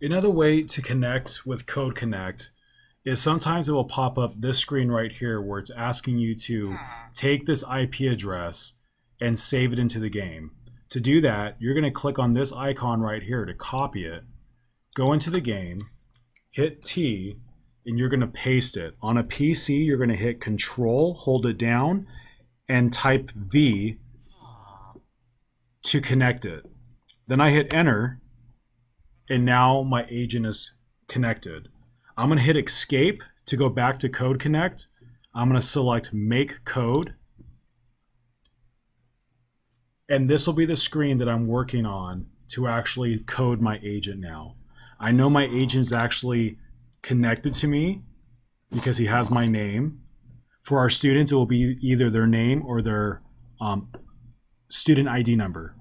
Another way to connect with Code Connect is sometimes it will pop up this screen right here where it's asking you to hmm. take this IP address and save it into the game. To do that, you're going to click on this icon right here to copy it, go into the game, hit T, and you're going to paste it. On a PC, you're going to hit Control, hold it down, and type V to connect it. Then I hit Enter, and now my agent is connected. I'm going to hit escape to go back to Code Connect. I'm going to select MakeCode. And this will be the screen that I'm working on to actually code my agent now. I know my agent is actually connected to me because he has my name. For our students, it will be either their name or their um, student ID number.